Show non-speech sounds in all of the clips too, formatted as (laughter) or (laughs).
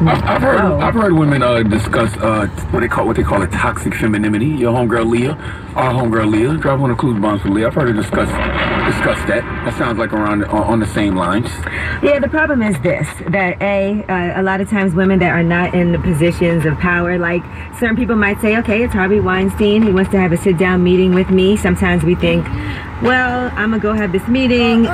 I've, heard Oh. I've heard women uh, discuss uh, what they call what they call a toxic femininity. Your homegirl Leah, our homegirl Leah, drop one of clues bombs for Leah. I've heard her discuss discuss that. That sounds like around on, on the same lines. Yeah, the problem is this: that a uh, a lot of times women that are not in the positions of power, like certain people might say, okay, it's Harvey Weinstein. He wants to have a sit down meeting with me. Sometimes we think, well, I'm gonna go have this meeting.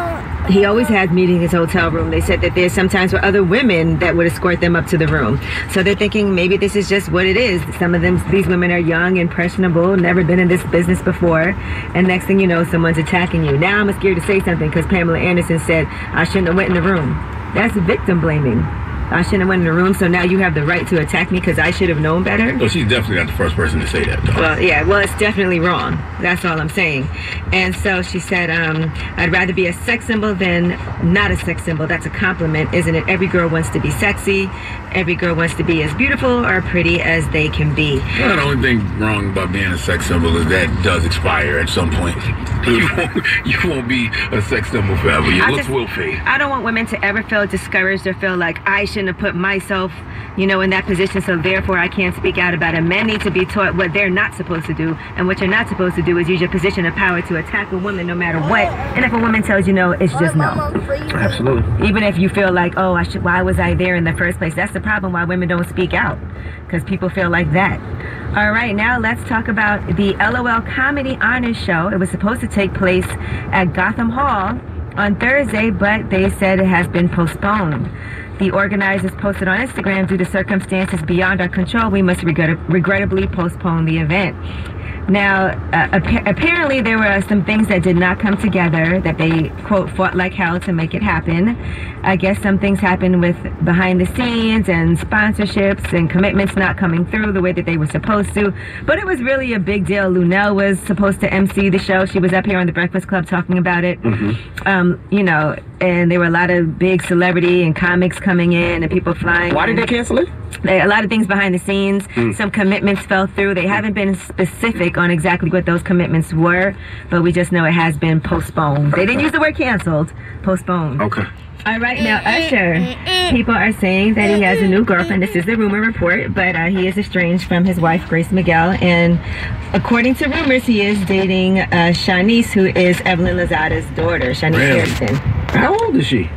He always had meetings in his hotel room. They said that there's sometimes for other women that would escort them up to the room. So they're thinking maybe this is just what it is. Some of them, these women are young, impressionable, never been in this business before, and next thing you know, someone's attacking you. Now I'm scared to say something because Pamela Anderson said I shouldn't have went in the room. That's victim blaming. I shouldn't have went in the room, so now you have the right to attack me because I should have known better. Well, she's definitely not the first person to say that. Though. Well, yeah, well, it's definitely wrong. That's all I'm saying. And so she said, um, I'd rather be a sex symbol than not a sex symbol. That's a compliment, isn't it? Every girl wants to be sexy. Every girl wants to be as beautiful or pretty as they can be. Well, the only thing wrong about being a sex symbol is that does expire at some point. (laughs) You won't, you won't be a sex symbol forever. Your I looks just- will fade. I don't want women to ever feel discouraged or feel like I shouldn't have put myself, you know, in that position, so therefore I can't speak out about it. Men need to be taught what they're not supposed to do, and what you're not supposed to do is use your position of power to attack a woman no matter what. And if a woman tells you no, it's just no. Absolutely. Even if you feel like, oh, I should, why was I there in the first place? That's the problem why women don't speak out, because people feel like that. All right, now let's talk about the LOL Comedy Honors Show. It was supposed to take place at Gotham Hall on Thursday, but they said it has been postponed. The organizers posted on Instagram due to circumstances beyond our control, we must regret- regrettably postpone the event. Now, uh, appa- apparently, there were some things that did not come together that they, quote, fought like hell to make it happen. I guess some things happened with behind the scenes and sponsorships and commitments not coming through the way that they were supposed to. But it was really a big deal. Lunell was supposed to MC the show. She was up here on the Breakfast Club talking about it. Um, you know, and there were a lot of big celebrity and comics coming in and people flying. Why did they cancel it? A lot of things behind the scenes. Some commitments fell through. They haven't been specific on exactly what those commitments were, but we just know it has been postponed. They didn't use the word canceled, postponed. Okay. All right, now Usher. People are saying that he has a new girlfriend. This is the rumor report, but uh, he is estranged from his wife Grace Miguel, and according to rumors, he is dating uh, Shaniece, who is Evelyn Lozada's daughter, Shaniece Really? Hairston. How old is she?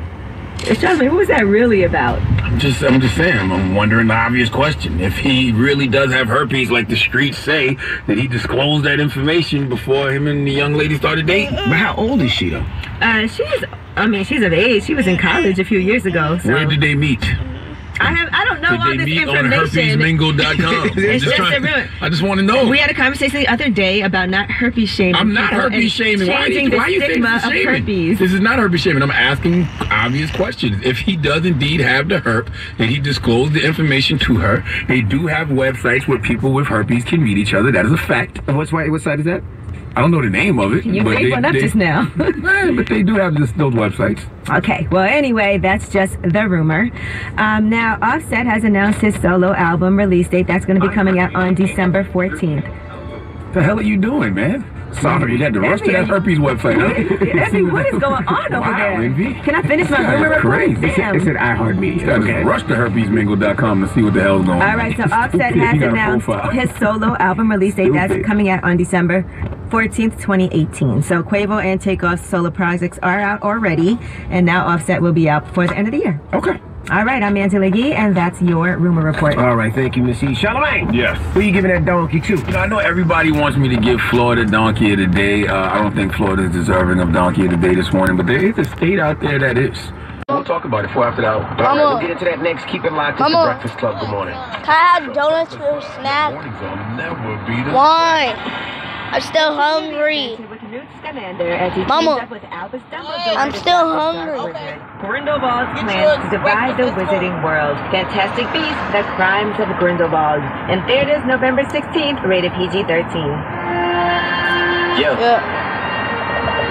Me, what was that really about? I'm just, I'm just saying. I'm wondering the obvious question. If he really does have herpes, like the streets say, did he disclose that information before him and the young lady started dating? But how old is she though? Uh, she's, I mean, she's of age. She was in college a few years ago. So Where did they meet? I have, I don't know all Did they this meet on information. herpesmingle.com? (laughs) It's I'm just trying- a. I just want to know. We had a conversation the other day about not herpes shaming. I'm not people herpes shaming. Why are you, the why are you saying stigma of shaming? herpes. This is not herpes shaming. I'm asking obvious questions. If he does indeed have the herp and he disclosed the information to her, they do have websites where people with herpes can meet each other. That is a fact. What's what, what site is that? I don't know the name of it. You but made they, one up they- just now. (laughs) But they do have this, those websites. Okay, well, anyway, that's just the rumor. Um, now, Offset has announced his solo album release date. That's going to be coming out on December 14th. The hell are you doing, man? Sorry, you had to rush to that herpes website, huh? (laughs) Envy, what is going on over Wow, there? Envy. Can I finish my rumor is report? crazy. It Damn. said iHeartMedia. Okay. rush to herpesmingle.com to see what the hell's going on. All right, so (laughs) Offset has got announced his solo album release date. That's coming out on December 14th, 2018. So Quavo and Takeoff's solo projects are out already, and now Offset will be out before the end of the year. Okay. All right, I'm Angela Yee, and that's your rumor report. All right, thank you, Miss E. Charlemagne. Yes. Who you giving that donkey to? You know, I know everybody wants me to give Florida Donkey of the Day. Uh, I don't think Florida is deserving of Donkey of the Day this morning, but there is a state out there that is. We'll talk about it for after that. All right, Mama. we'll get into that next. Keep it locked. It's the Breakfast Club. Good morning. Can I have donuts for a snack? Mornings will never be the Why? I'm still hungry. Mama, I'm still hungry. Grindelwald's plans to divide the wizarding world. Fantastic Beasts, The Crimes of Grindelwald. In theaters November 16th, rated PG-13. Yeah. Yeah.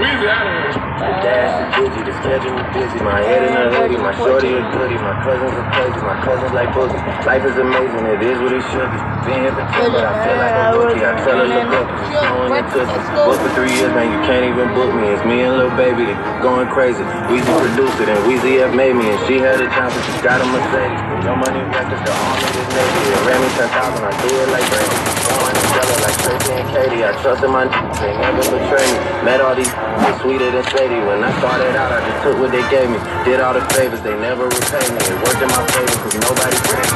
Weezy out here. The dash is busy, the schedule is busy. My head in a hoodie, my shorty a goodie. My cousins are crazy, my cousins like boogie. Life is amazing, it is what it should be. Been here for 10, but I feel like a rookie. I tell her, look up, she's snowing and cooking. Booked for three years, man, you can't even book me. It's me and Lil Baby, going crazy. Weezy produced it, and Weezy F made me, and she had a chance, but she got a Mercedes. No money records, the army is Navy. It ran me 10,000, I do it like Brady. Like. I trusted my they never betray me. Met all these sweeter than Sadie. When I started out, I just took what they gave me. Did all the favors, they never repaid me. It worked in my favor, cause nobody paid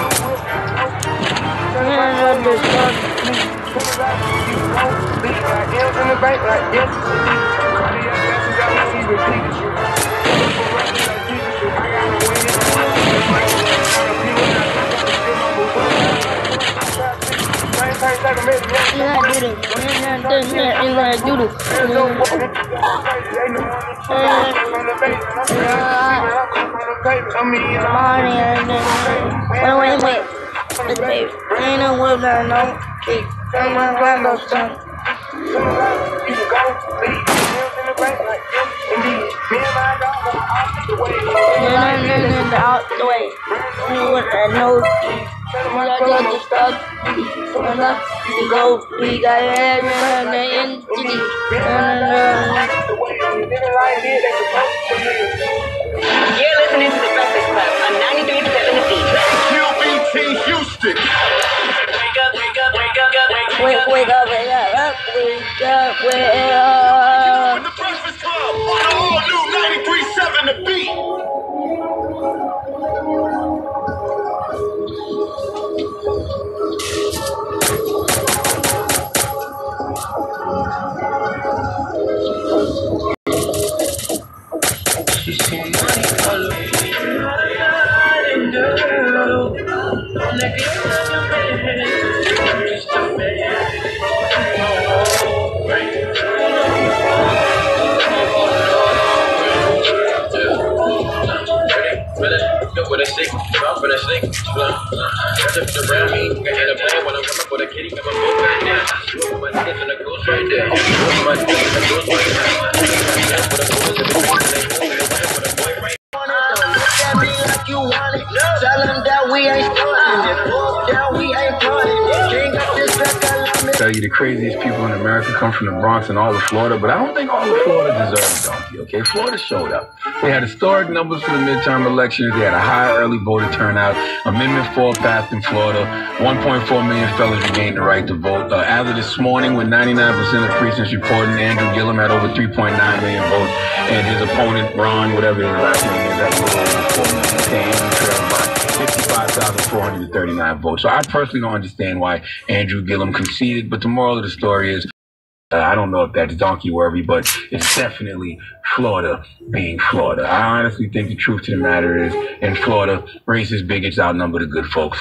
me. Wait, wait, wait. Wait, wait. Ain't no way that no. I'm gonna grab those things. No, no, no, no, no, out the way. You the stuff, when I go, we got it, and the entity. You're listening to the Breakfast Club on 93.7 The Beat. QBT Houston. Wake, up, wake up, wake up, wake up, wake With up. the With a stick, drop with a stick, Tipped around me, I had a plan when I come up with a kitty, got my boat right there. Put my dick in the goose right there. Put my dick in the goose right there. America come from the Bronx and all of Florida, but I don't think all of Florida deserves Donkey, okay? Florida showed up. They had historic numbers for the midterm elections. They had a high early voter turnout. Amendment 4 passed in Florida. 1.4 million felons regained the right to vote. Uh, as of this morning, with 99% of precincts reporting, Andrew Gillum had over 3.9 million votes, and his opponent, Ron, whatever his last name is, that's over 4 million. Okay, Andrew trailed by 55,439 votes. So I personally don't understand why Andrew Gillum conceded, but the moral of the story is Uh, I don't know if that's donkey worthy, but it's definitely Florida being Florida. I honestly think the truth to the matter is, in Florida, racist bigots outnumber the good folks.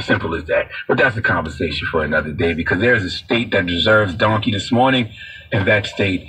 Simple as that. But that's a conversation for another day because there's a state that deserves donkey this morning, and that state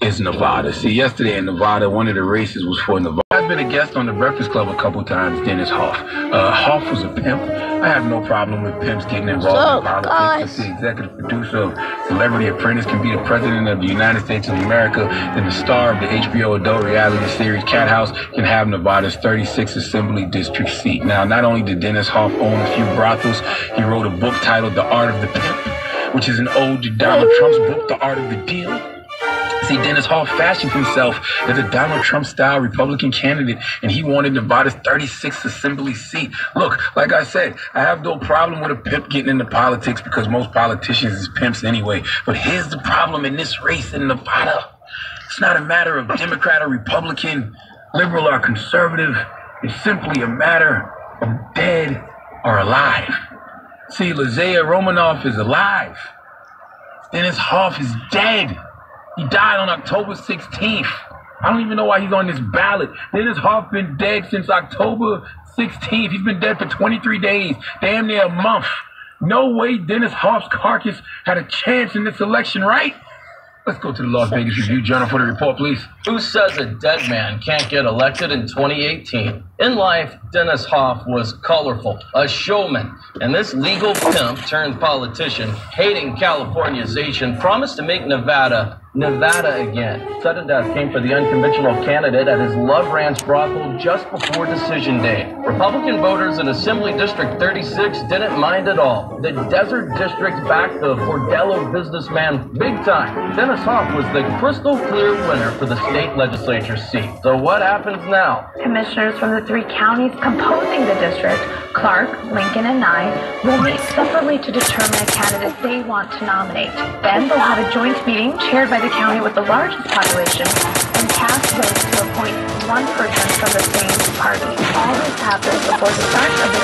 is Nevada. See, yesterday in Nevada, one of the races was for Nevada. I've been a guest on the Breakfast Club a couple times, Dennis Hof. Uh, Hof was a pimp. I have no problem with pimps getting involved in politics. If the executive producer of Celebrity Apprentice can be the president of the United States of America, then the star of the HBO adult reality series Cathouse can have Nevada's 36th Assembly District seat. Now, not only did Dennis Hof own a few brothels, he wrote a book titled The Art of the Pimp, which is an ode to Donald Trump's book, The Art of the Deal. See, Dennis Hall fashioned himself as a Donald Trump style Republican candidate, and he wanted Nevada's 36th Assembly seat. Look, like I said, I have no problem with a pimp getting into politics because most politicians is pimps anyway. But here's the problem in this race in Nevada it's not a matter of Democrat or Republican, liberal or conservative. It's simply a matter of dead or alive. See, Lesley Romanov is alive. Dennis Hof is dead. He died on October 16th. I don't even know why he's on this ballot. Dennis Hof been dead since October 16th. He's been dead for 23 days, damn near a month. No way Dennis Hof's carcass had a chance in this election, right? Let's go to the Las Vegas Review Journal for the report, please. Who says a dead man can't get elected in 2018? In life, Dennis Hof was colorful, a showman, and this legal pimp turned politician, hating Californiization, promised to make Nevada Nevada again. Sudden death came for the unconventional candidate at his Love Ranch brothel just before decision day. Republican voters in Assembly District 36 didn't mind at all. The Desert District backed the Bordello businessman big time. Dennis Hof was the crystal clear winner for the state legislature seat. So what happens now? Commissioners from the three counties composing the district, Clark, Lincoln, and Nye, will meet separately to determine a candidate they want to nominate. Then they'll have a joint meeting chaired by the county with the largest population and cast votes to appoint one person from the same party. All this happens before the start of the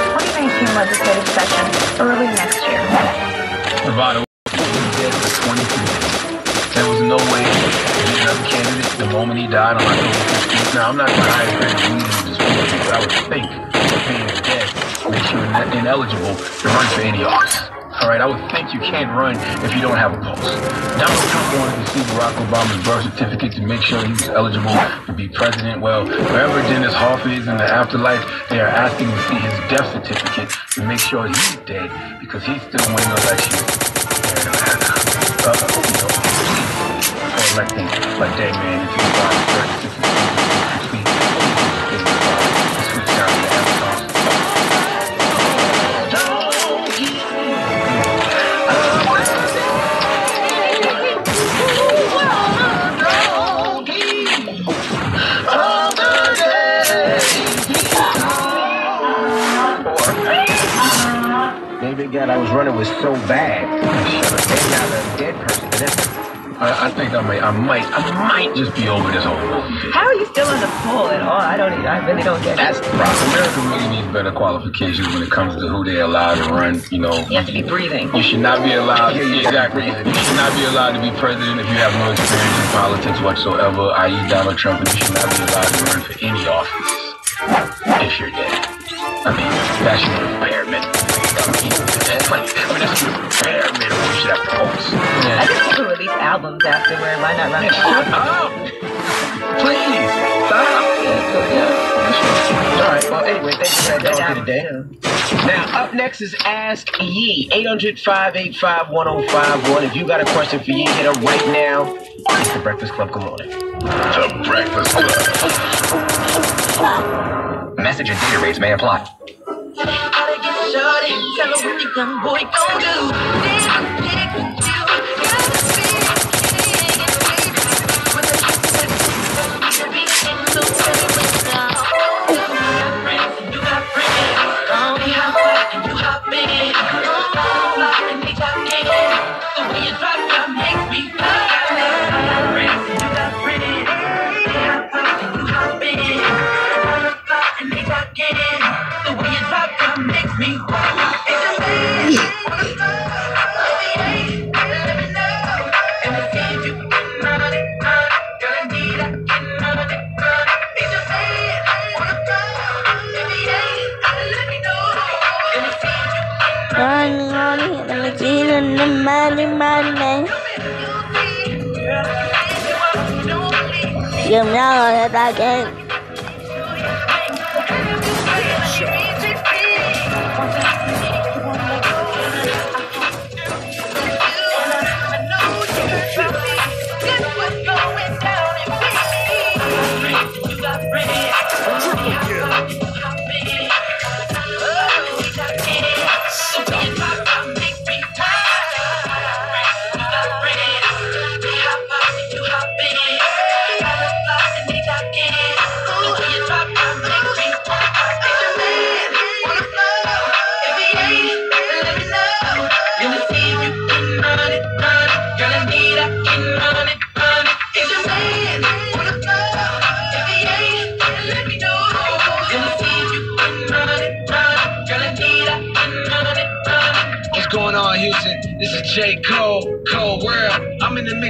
2019 legislative session early next year. Nevada was dead for 23 days. There was no way to another candidate the moment he died on October 15th. Now, I'm not the highest rated I would think being dead makes you ine- ineligible to run for any office. All right, I would think you can't run if you don't have a pulse. Donald Trump wanted to see Barack Obama's birth certificate to make sure he was eligible to be president. Well, wherever Dennis Hof is in the afterlife, they are asking to see his death certificate to make sure he's dead because he's still winning elections. Uh, you know, for electing man just be over this whole. How are you still in the pool at all? I don't. I really don't get That's it. the problem. America really needs better qualifications when it comes to who they allow to run. You know, You have to be breathing. you should not be allowed. Exactly. You should not be allowed to be president if you have no experience in politics whatsoever, i.e., Donald Trump, and you should not be allowed to run for any office if you're dead. I mean, that's your repairman. I mean, that's like, I mean, that's your repairman. You should have pulse. I think people release albums afterward. Why not run it? Shut up! Please stop. All right. Well, anyway, thanks for that dog for today. Now, up next is Ask Yee. 800-585-1051. If you got a question for Yee, hit her right now. It's the Breakfast Club. Good morning. The Breakfast Club. Message and data rates may apply. Money, Me all that can.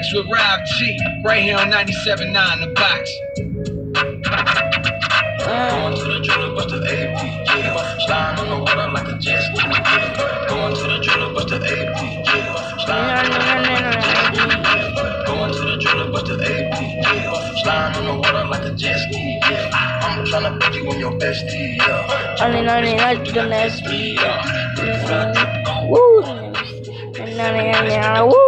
I'm in with Rob G, right here on 97.9 The Box. Going to the driller, bust the AP, yeah. Sliding on the water like a jet ski, yeah. Going to the driller, bust the AP, yeah. Sliding on the water like a jet ski, yeah. Going to the driller, bust the AP, yeah. Sliding on the water like a jet ski, yeah. I'm tryna put you on your bestie, yeah. Only ninety nine to the next beat. Woo! And ninety nine woo!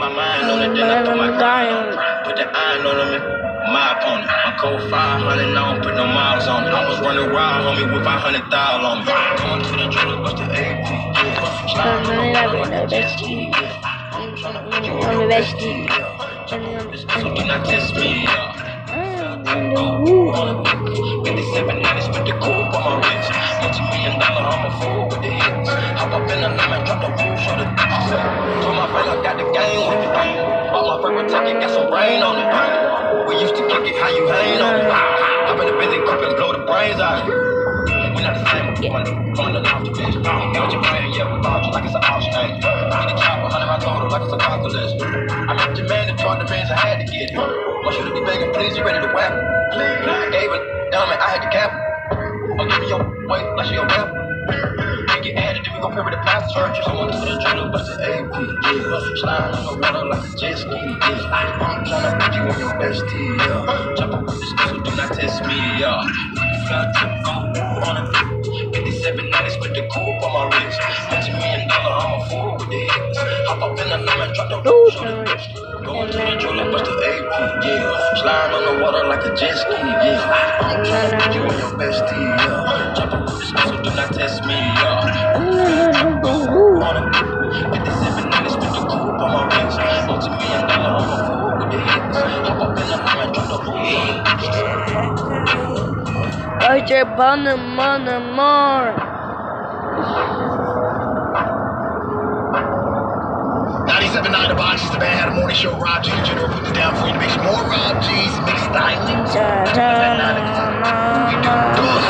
My mind on it, then I put my grind on it. Put the iron on them, my opponent. My code 500, I don't put no miles on it. I was running wild, homie, with 500 thou on me. Going to the drill, what's the AP? I'm really not with no bestie. I'm a bestie. So do not test me, yeah. 57 minutes with the coupe on my wrist. Multi-million dollar, I'm a with the hits. Hop up in the lemon, drop the roof, show the. Told my friend I got the game with it. Bought my friend Kentucky, got some rain on it. We used to kick it, how you hang on it. Hop in the coupe and blow the brains out. We not the same, money, going to off the bitch. Got your brain, yeah, we bought you like it's an auction. Need a chopper, 100 round total, like it's a calculus. I met your man and told the fans I had to get it. Want you to be begging, please, you ready to whap? Please, gave it, dumb it, I had to cap. Oh, give me your weight, like she your rap. We get added, then we gon' pay the past churches. I want to the drill, bust the AP, yeah. Slide on the water like a jet ski. I'm tryna put you on your bestie, yeah. Jump up with this so do not test me, yeah. To go on a 57 nights with the coupe on my wrist. Multi million dollar, I'm a fool with the hits. Hop up in the drop the roof, show the. Going to the bust the AP, yeah. On the water like a jet ski, yeah. I'm tryna put you on your bestie, yeah. Up with this so do not test me, Bonner, Money, More. 97.9 The Box is the band. Had a morning show. Rob G. General put this down for you to make some more Rob G's mix stylings. We do dos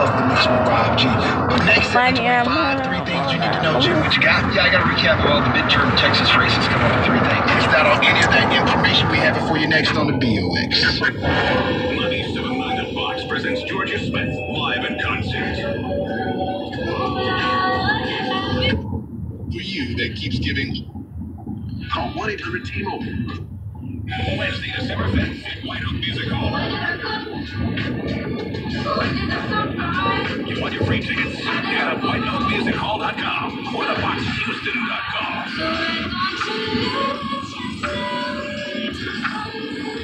of the mix with Rob G. But next, 725, three things you need to know. Jim, what you got? Yeah, I got a recap of all the midterm Texas races. Come up with three things. Is that on any of that information we have it for you next on the BOX? Call 1 800 T Mobile. Wednesday, December 5th at White Oak Music Hall. You want your free tickets? Get up whiteoakmusichall.com or theboxhouston.com.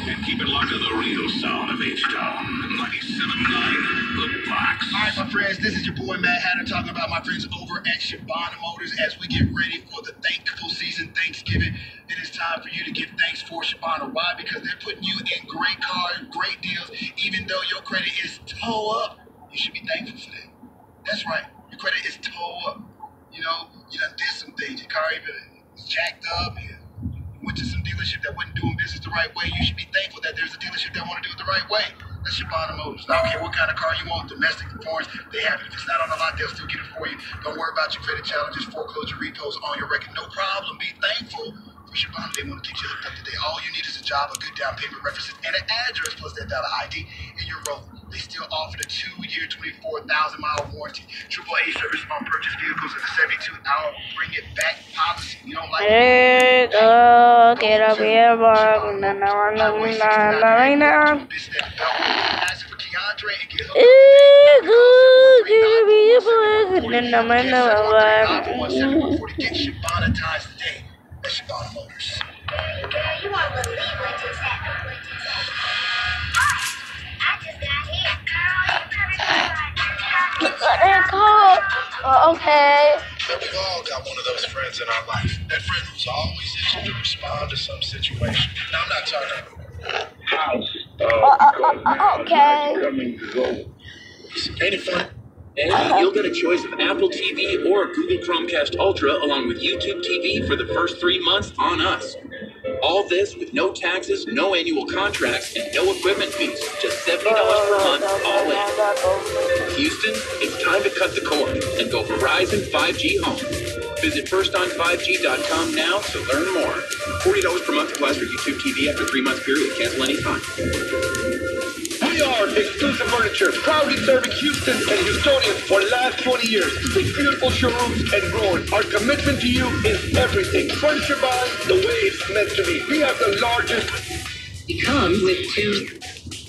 And keep it locked to the real sound of H-Town. 97.9 The Box. All right, my friends, this is your boy Matt Hatter talking about my friends over at Shabana Motors as time for you to give thanks for Shabana. Why? Because they're putting you in great cars, great deals, even though your credit is toe up. You should be thankful for that. That's right. Your credit is toe up. You know, you done did some things. Your car even was jacked up. You went to some dealership that wasn't doing business the right way. You should be thankful that there's a dealership that want to do it the right way. That's Shabana Motors. I don't care what kind of car you want, domestic, foreign, they have it. If it's not on the lot, they'll still get it for you. Don't worry about your credit challenges, foreclosure, repos on your record. No problem. Be thankful for Shabana. They want to get you hooked up today. All you need is a job, a good down payment, references, and an address plus that dollar ID, and you're rolling. They still offer the two-year, 24,000-mile warranty. Triple A service on purchase vehicles and a 72-hour bring it back policy. You don't like Hey, go, get up here, boy. Na, na, na, na, na, na, na. Eh, go, get up na, na. Get Shabana today. That's Shabana Motors. That call. Uh, okay. But we've all got one of those friends in our life. That friend who's always itching to respond to some situation. Now, I'm not talking house. Uh, uh, uh, okay. Ain't it fun? And (laughs) you'll get a choice of Apple TV or Google Chromecast Ultra along with YouTube TV for the first three months on us. All this with no taxes, no annual contracts, and no equipment fees. Just $70 per month, all in. Houston, it's time to cut the cord and go Verizon 5G home. Visit firston5g.com now to learn more. $40 per month applies for YouTube TV after three months period. Cancel anytime. Exclusive Furniture, proudly serving Houston and Houstonians for the last 20 years. Six beautiful showrooms and growing. Our commitment to you is everything. Furniture buying the way it's meant to be. We have the largest. It comes with two.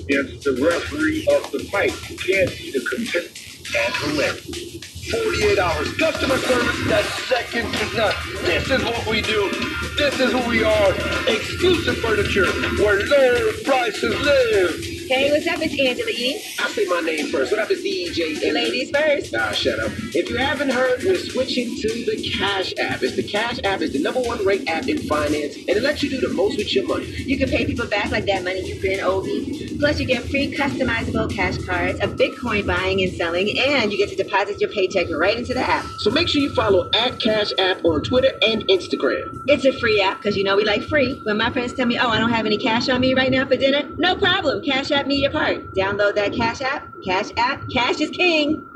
Against the referee of the fight. You can't be the contestant and whoever. 48 hours. Customer service that's second to none. This is what we do. This is who we are. Exclusive Furniture, where low prices live. Hey, what's up? It's Angela E. I'll say my name first. What up, it's DJ? Ladies first. Nah, shut up. If you haven't heard, we're switching to the Cash App. It's the Cash App is the number one ranked app in finance, and it lets you do the most with your money. You can pay people back like that money you've been owing. Plus, you get free customizable cash cards, a Bitcoin buying and selling, and you get to deposit your paycheck right into the app. So make sure you follow at Cash App on Twitter and Instagram. It's a free app because you know we like free. When my friends tell me, oh, I don't have any cash on me right now for dinner, no problem. Cash App me your part. Download that Cash App. Cash App. Cash is king.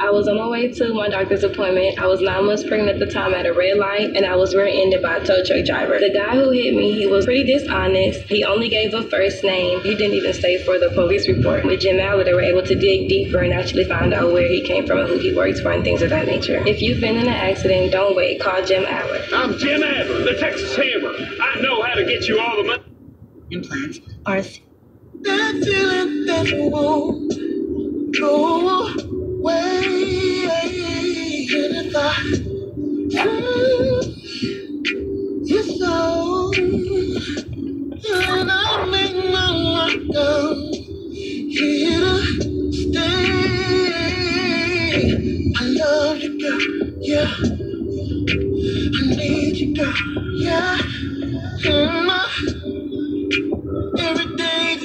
I was on my way to my doctor's appointment. I was nine months pregnant at the time at a red light, and I was rear-ended by a tow truck driver. The guy who hit me, he was pretty dishonest. He only gave a first name. He didn't even stay for the police report. With Jim Adler, they were able to dig deeper and actually find out where he came from and who he works for and things of that nature. If you've been in an accident, don't wait. Call Jim Adler. I'm Jim Adler, the Texas Hammer. I know how to get you all the money. Implants are That feeling that won't go away. And if I prove you so, then I'll make my mind go here to stay. I love you, girl. Yeah. I need you, girl. Yeah. In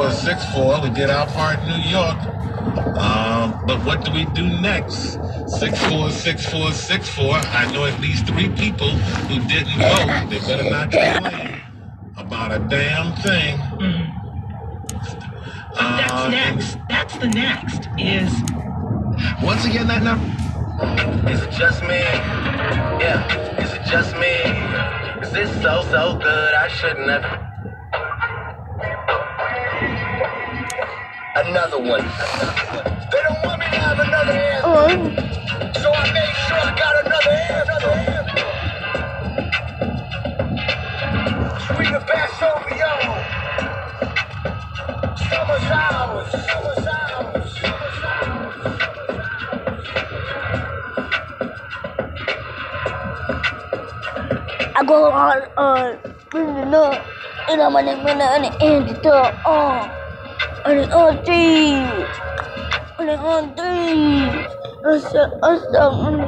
four six four six four. We did our part in New York. Um, but what do we do next? Six four six four six four. I know at least three people who didn't vote. They better not complain about a damn thing. That's Uh, next. That's the next. Is Once again, that number. Is it just me? Yeah, is it just me? Is this so, so good? I shouldn't have. Another one. They don't want me to have another anthem. So I made sure I got another anthem. Sweet bass over yo. Summer's ours. Summer's ours. Summer's ours. I go on uh in the nut and I'm gonna the end of the uh only on three. Only on three. Awesome, awesome.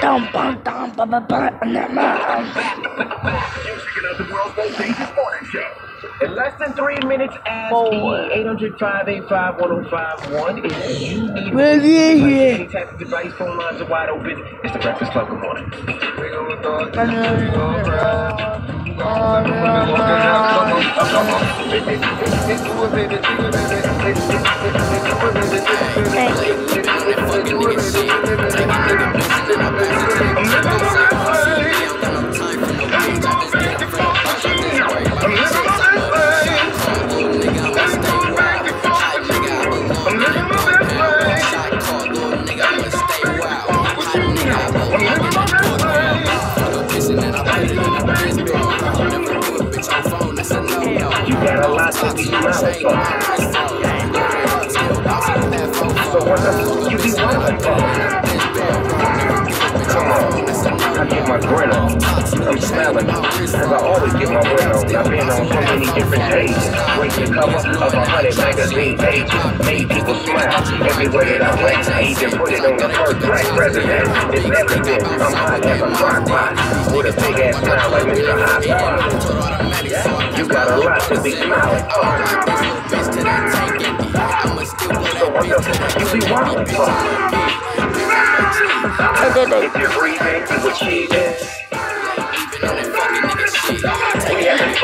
Dum bum dum bum bum bum. Music and other world's most dangerous morning show. In less than three minutes, ask E 800 585 1051 if you need Well, yeah, yeah. any type of device, phone lines are wide open. It's the Breakfast Club. Good morning. You I'm smiling because I always get my grin on. I've been on so many different pages. Break the cover of a hundred magazine pages. Made people smile everywhere that I went. I even put it on the first black president. It's never been. I'm hot as a crock pot with a big ass smile like Mr. Hot Pot. You got a lot to be smiling for. So what the you be wildin' for? If you're breathing, you achieving. We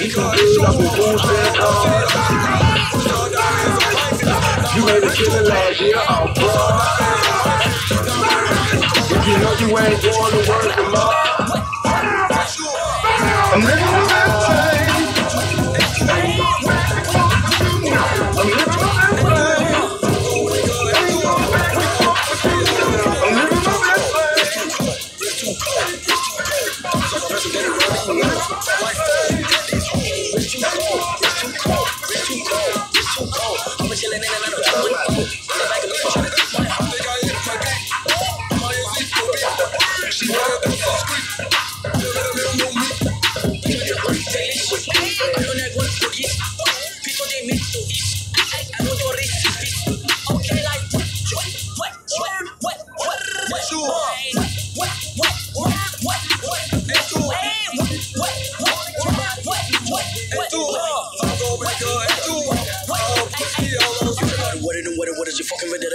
You made a killing last year, oh bro. If you know you ain't doing the work tomorrow, I'm living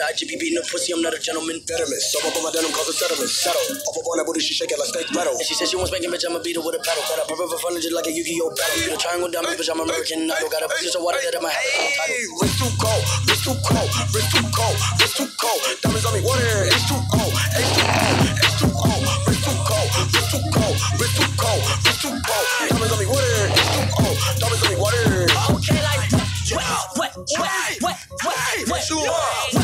I IGP beating a pussy, I'm not a gentleman. Venomous, so up on my denim, cause a settlement. Settle, up up on that booty, she shake it like steak metal. And she said she wants spanking, bitch, I'ma beat her with a paddle. Cut up, purple for fun, just like a Yu-Gi-Oh battle. You the triangle down, bitch, I'm American. I don't got a piece of water that in my head. Wrist too cold, wrist too cold, wrist too cold, wrist too cold. Diamonds on me, water, H too cold, H too cold, H too cold, wrist too cold, wrist too cold, wrist too cold, wrist too cold. Diamonds on me, water, H too cold, diamonds on me, water. Okay, like what, what, what, what, what, what, what, what, what, what,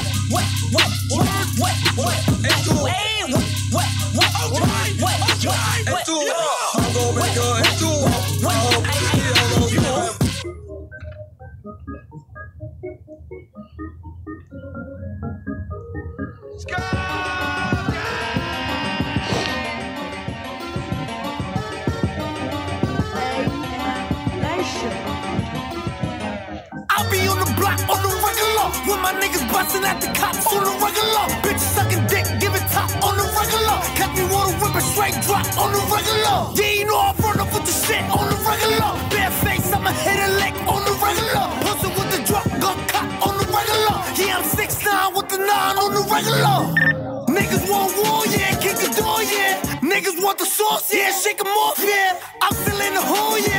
my niggas busting at the cops on the regular. Bitch sucking dick, giving top on the regular. Catch me water whipping straight drop on the regular. Yeah, you know I run up with the shit on the regular. Bare face, I'ma hit a lick on the regular. Pussy with the drop, gun cop on the regular. Yeah, I'm six nine with the 9 on the regular. Niggas want war, yeah, kick the door, yeah. Niggas want the sauce, yeah, shake 'em off, yeah. I'm still in the hole, yeah,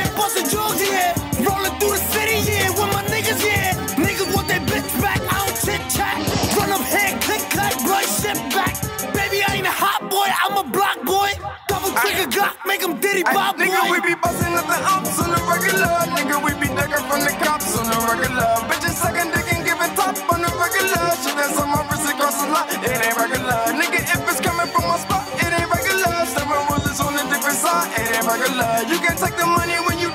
Glock, make 'em diddy bop, boy. Nigga, we be busting up the ops on the regular. Nigga, we be ducking from the cops on the regular. Bitches sucking dick and giving top on the regular. Shit that's on my wrist across the lot, it ain't regular. Nigga, if it's coming from my spot, it ain't regular. Seven rulers on a different side, it ain't regular. You can take the money when you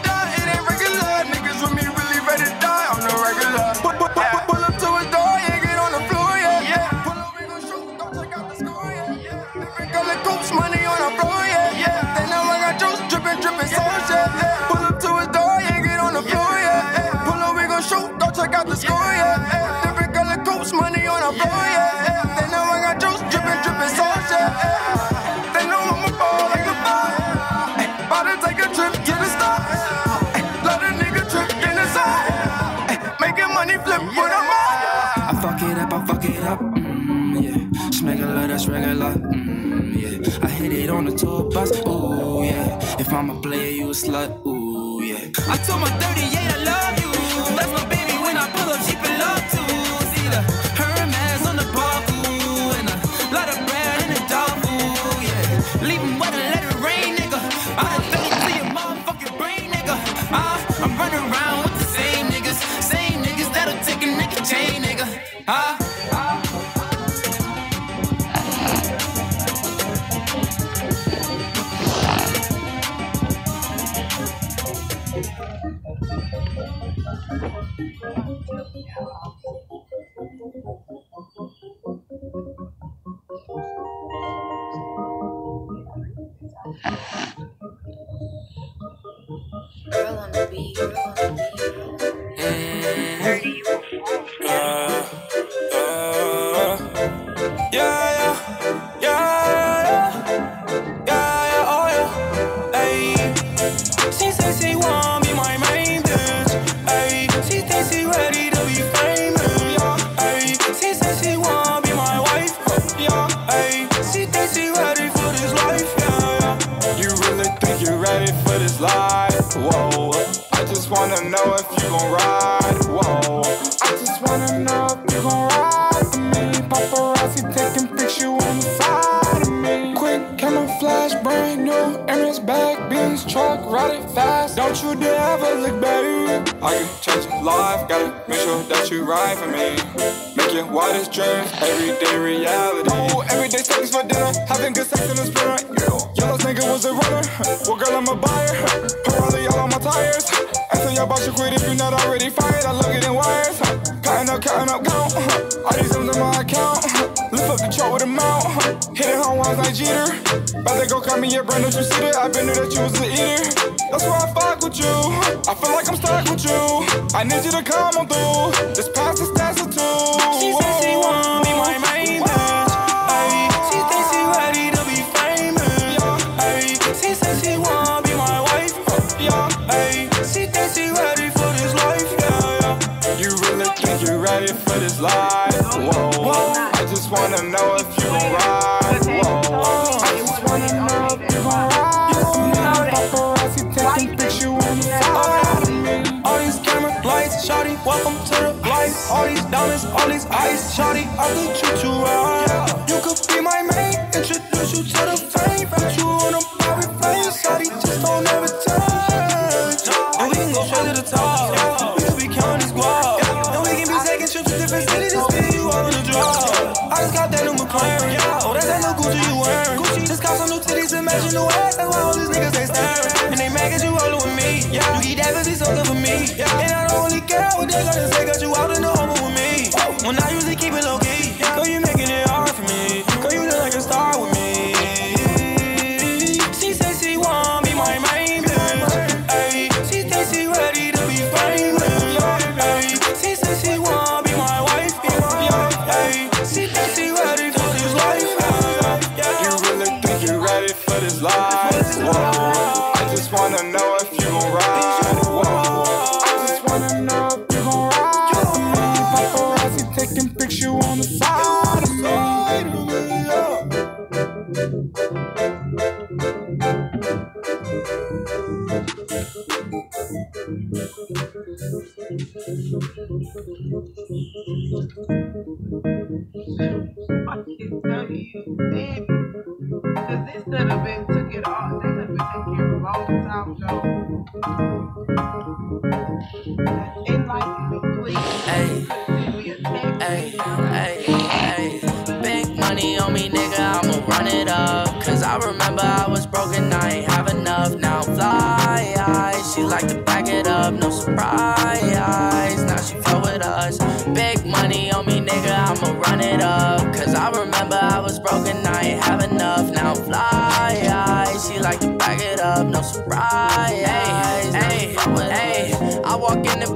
yeah. Smegular, that's regular, mm, yeah. I hit it on the tour bus, ooh, yeah. If I'm a player, you a slut, ooh, yeah. I told my 38 I love you. That's my wanna know if you gon' ride, whoa. I just wanna know if you gon' ride for me. Paparazzi taking picture on the side of me. Quick camouflage, brand new Emirates bag, Benz truck, ride it fast. Don't you dare ever look back. I can change life, gotta make sure that you ride for me. Make your wildest dreams everyday reality. Oh, everyday seconds for dinner, having good sex in the spirit. Yellow nigga was a runner, well girl I'm a buyer. Pirelli all on my tires. Boss, you quit if you're not already fired. I love getting wires. Counting up, counting up, count. All these M's in my account. Lift up the chart with a mount. Hit it home once like Jeter. About to go call me a brand new two-seater. I been knew that you was an eater. That's why I fuck with you. I feel like I'm stuck with you. I need you to come on through. This past the I need you right. On me, nigga, I'ma run it up. Cause I remember I was broken, I ain't have enough. Now fly, she like to back it up, no surprise. Now she flow with us. Big money on me, nigga, I'ma run it up. Cause I remember I was broken, I ain't have enough. Now fly, like to back it up, no surprise. Hey, hey, hey, I walk in the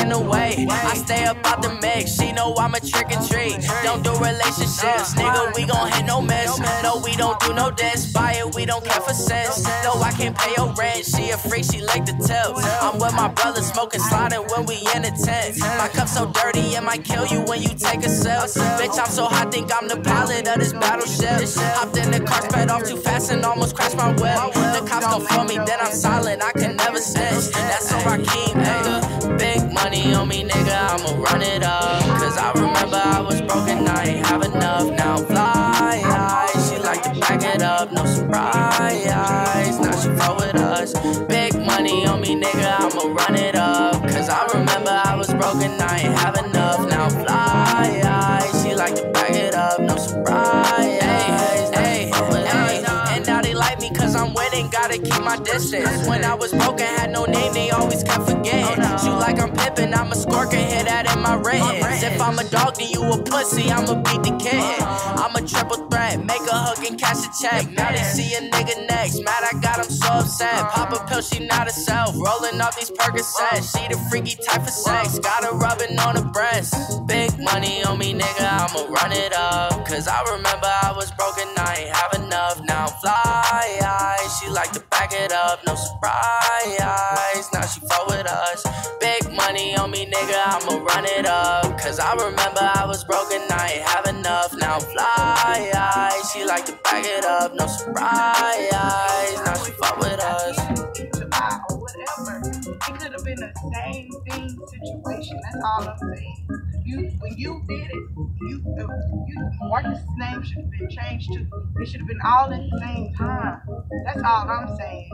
in the way. I stay up out the mix. She know I'm a trick and treat. Don't do relationships, nigga. We gon' hit no mess. No, we don't do no dance, Buy it, we don't care for cents. No, I can't pay your rent. She a freak, she like the tip. I'm with my brother smoking, sliding when we in the tent. My cup so dirty, it might kill you when you take a sip. Bitch, I'm so hot, think I'm the pilot of this battleship. Hopped in the car, sped off too fast and almost crashed my whip. The cops gon' feel me, then I'm silent. I can never snitch. That's so Raheem, nigga. Big money on me, nigga. I'ma run it up. Cause I remember I was broken, I ain't have enough. Now I'm fly. She like to back it up, no surprise. Now she flow with us. Big money on me, nigga. I'ma run it up. Cause I remember I was broken, I ain't have enough. Now I'm fly. She like to back it up, no surprise. Hey, hey, hey. And now they like me cause I'm winning, gotta keep my distance. When I was broken, had no name, they always kept forgetting. Shoot like I'm Pippen, I'm a scorker, hear that in my written. If I'm a dog, then you a pussy, I'ma beat the kitten. I'm a triple threat, make a hook and cash a check. Now they see a nigga next, mad I got him so upset. Pop a pill, she not herself, rolling off these Percocets. She the freaky type of sex, got her rubbing on her breast. Big money on me, nigga, I'ma run it up. Cause I remember I was broken, I ain't have enough. Now I'm fly, she like to back it up, no surprise. Now she flow with us. Money on me, nigga, I'ma run it up. Cause I remember I was broken, I ain't have enough. Now fly, she like to back it up, no surprise. Now she flow with us. Whatever. It could have been the same thing situation. That's all I'm saying. You when you did it, you you Marcus' name should have been changed to. It should have been all at the same time. That's all I'm saying.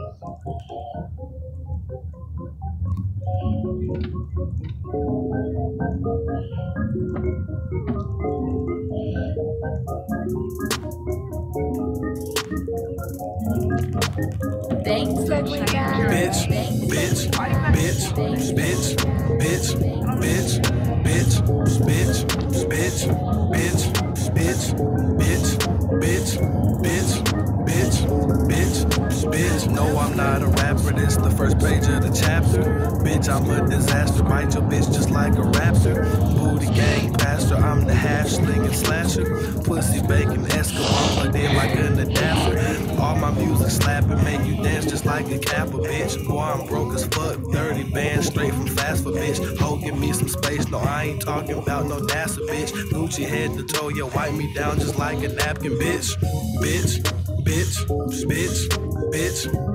Thanks, Sunshine. Bitch, bitch, bitch, bitch, bitch, bitch, bitch, bitch, bitch, bitch, bitch, bitch, bitch, bitch, bitch, bitch, bitch. No, I'm not a rapper. This the first page of the chapter. Bitch, I'm a disaster. Bite your bitch just like a raptor. Booty gang pastor. I'm the half slinging slasher. Pussy bacon Escobar plugged in like an adapter. All my music slapping, make you dance just like a kappa, bitch. Boy, I'm broke as fuck. 30 bands straight from fast for bitch. Ho, give me some space. No, I ain't talking about no NASA, bitch. Gucci head to toe, yeah, wipe me down just like a napkin, bitch. Bitch, bitch, bitch, bitch, bitch,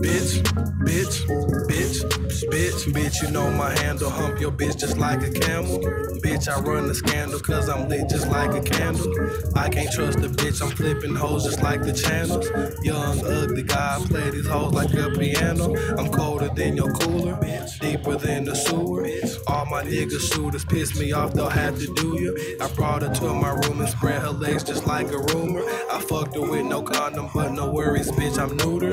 bitch, bitch, bitch, bitch, bitch. you know my handle, hump your bitch just like a camel. Bitch, I run the scandal cause I'm lit just like a candle. I can't trust a bitch, I'm flipping hoes just like the channels. Young, ugly guy, I play these hoes like a piano. I'm colder than your cooler, deeper than the sewer. All my niggas shooters piss me off, they'll have to do you. I brought her to my room and spread her legs just like a rumor. I fucked her with no condom, but no worries, bitch, I'm neuter.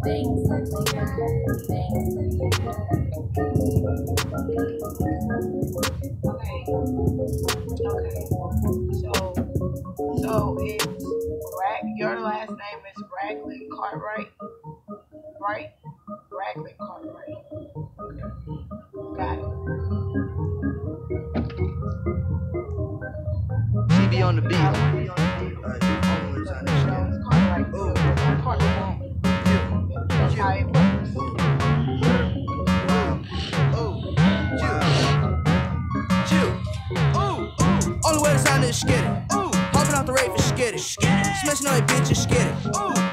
Okay. Okay. So so it's Rack. Your last name is Raglan Cartwright, right? Raglan Cartwright. Okay. Got it. She on the beat. Only way to sign is skitty. Hopping out the rave is skitty. Smashing all your bitch is skitty.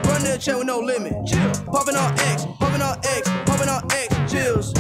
Running the chain with no limit. Popping on X, popping on X, popping on X, chills.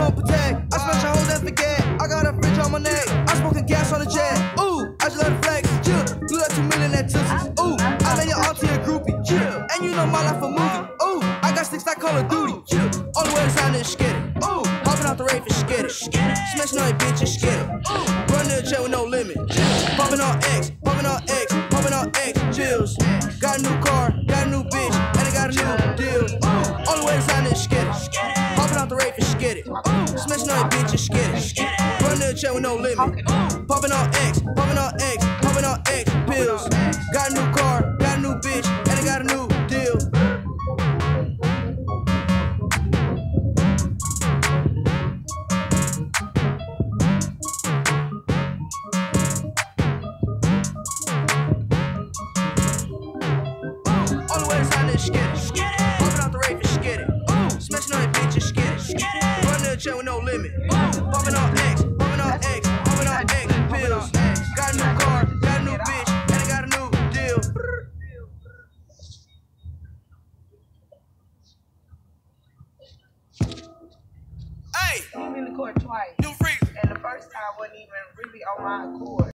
don't protect. I smash a whole death forget. I got a fridge on my neck. I'm smoking gas on the jet. Ooh, I just let it flex. Yeah, blew that two million at Tilson's. Ooh, I made your auntie a groupie. Yeah, and you know my life a movie. Ooh, I got sticks like Call of Duty. Yeah, all the way to sign this, get.